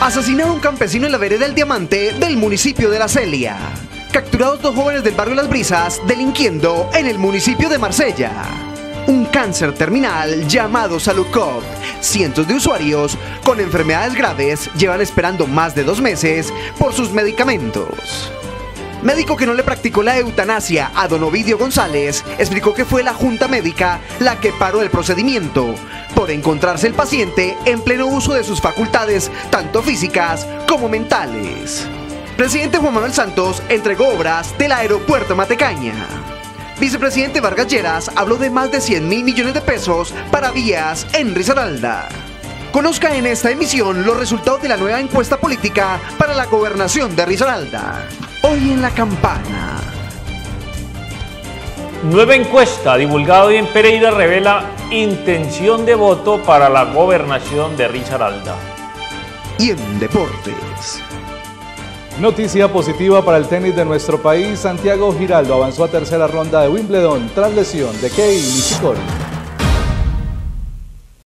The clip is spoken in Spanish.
Asesinado un campesino en la vereda del Diamante del municipio de La Celia. Capturados dos jóvenes del barrio Las Brisas delinquiendo en el municipio de Marsella. Un cáncer terminal llamado Salucop. Cientos de usuarios con enfermedades graves llevan esperando más de dos meses por sus medicamentos. Médico que no le practicó la eutanasia a don Ovidio González explicó que fue la junta médica la que paró el procedimiento por encontrarse el paciente en pleno uso de sus facultades, tanto físicas como mentales. Presidente Juan Manuel Santos entregó obras del aeropuerto Matecaña. Vicepresidente Vargas Lleras habló de más de 100 mil millones de pesos para vías en Risaralda. Conozca en esta emisión los resultados de la nueva encuesta política para la gobernación de Risaralda. Hoy en la campana. Nueva encuesta divulgada hoy en Pereira revela intención de voto para la gobernación de Risaralda. Y en deportes. Noticia positiva para el tenis de nuestro país. Santiago Giraldo avanzó a tercera ronda de Wimbledon tras lesión de Kei Nishikori.